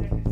Thank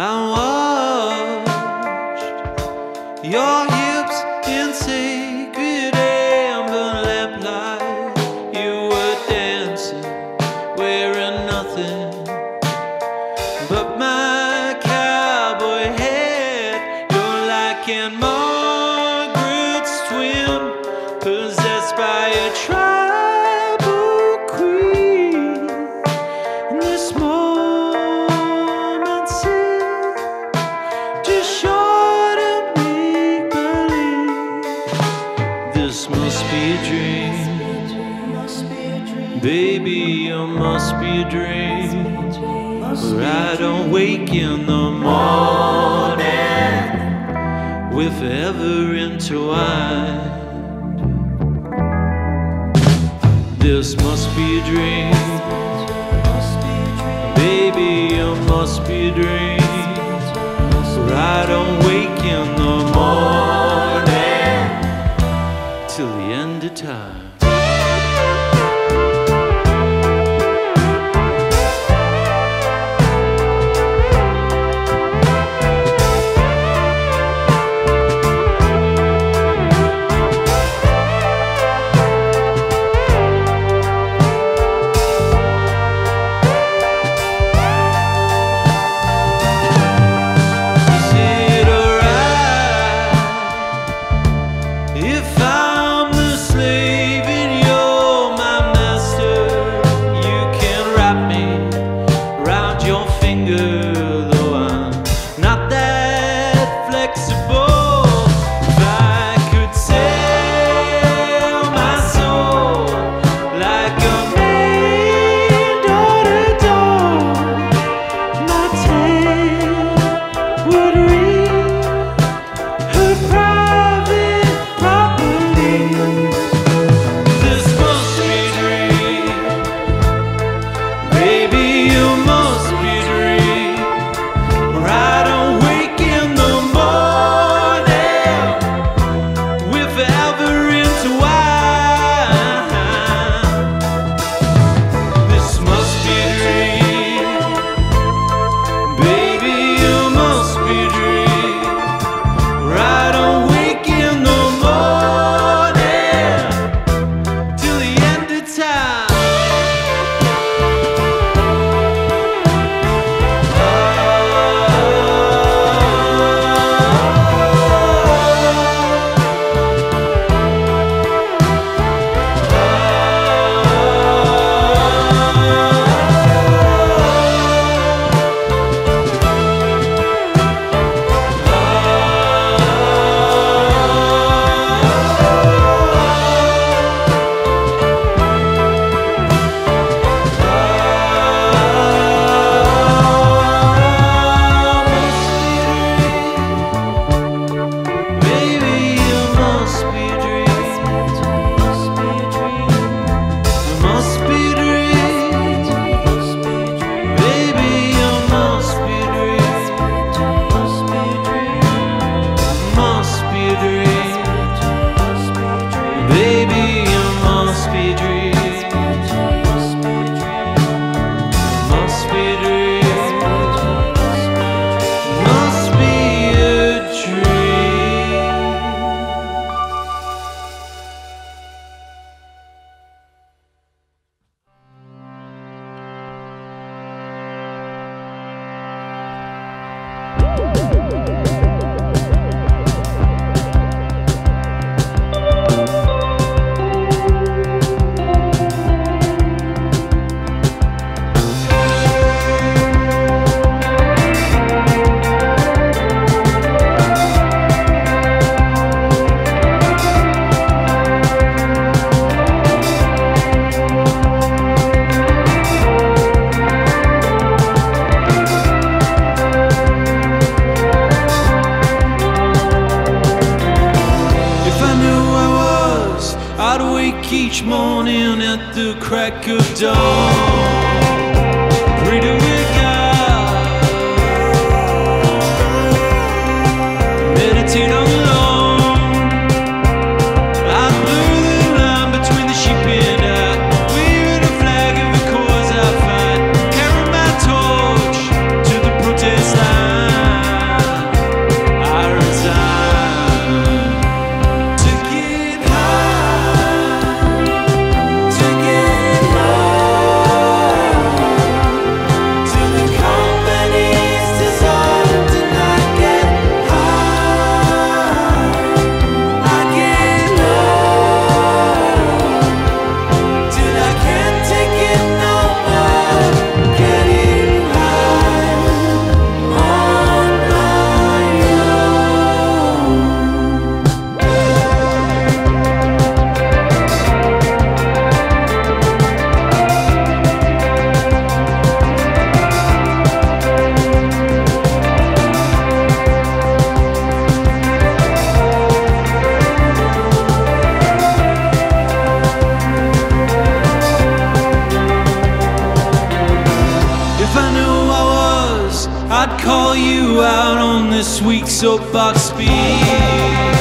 I watched your be a dream. Baby, it must be a dream. or I don't wake in the morning. We're forever entwined. This must be a dream. Baby, it must be a dream. or I don't wake in the morning. to crack call you out on this week's soapbox speech.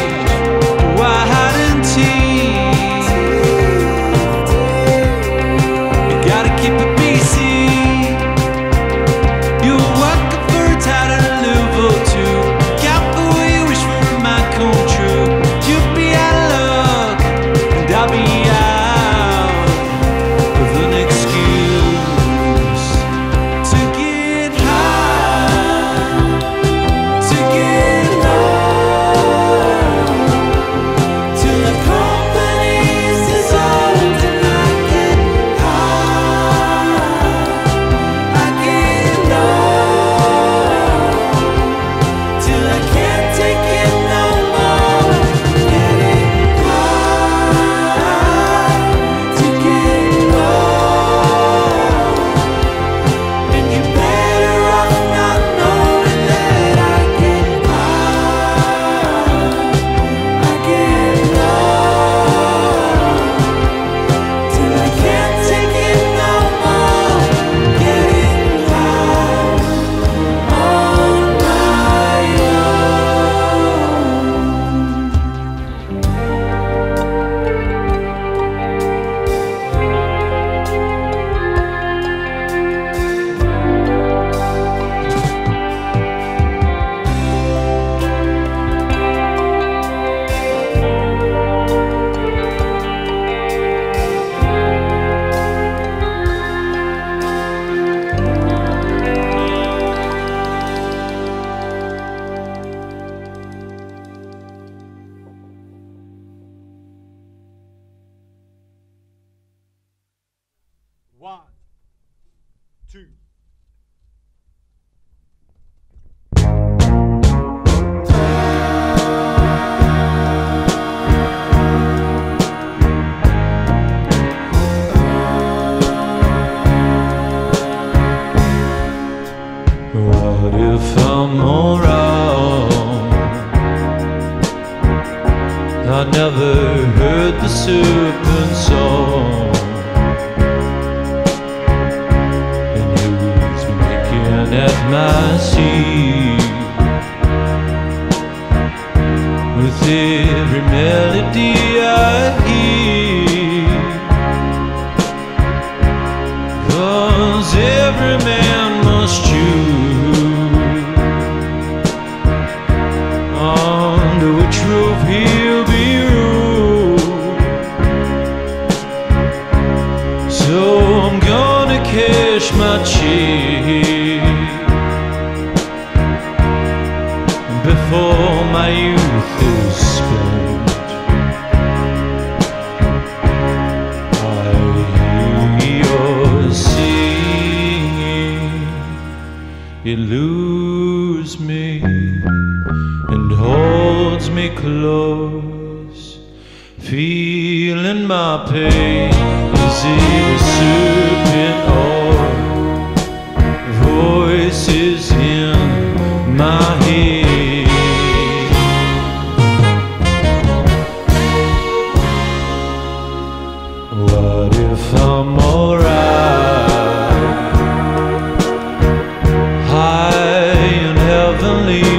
Heavenly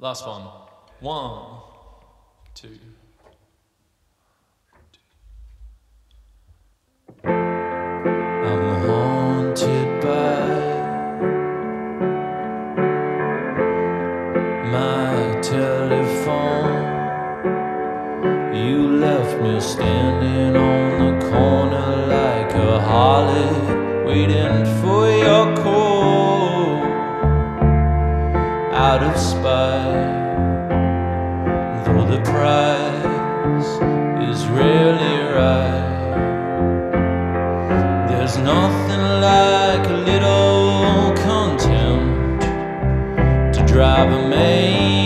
Last one. One, two. I'm haunted by my telephone. You left me standing on the corner like a holly, waiting for. driving me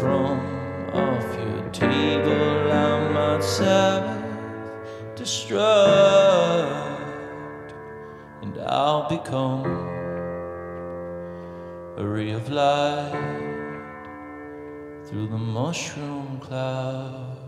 from off your table, I myself destruct, and I'll become a ray of light through the mushroom cloud.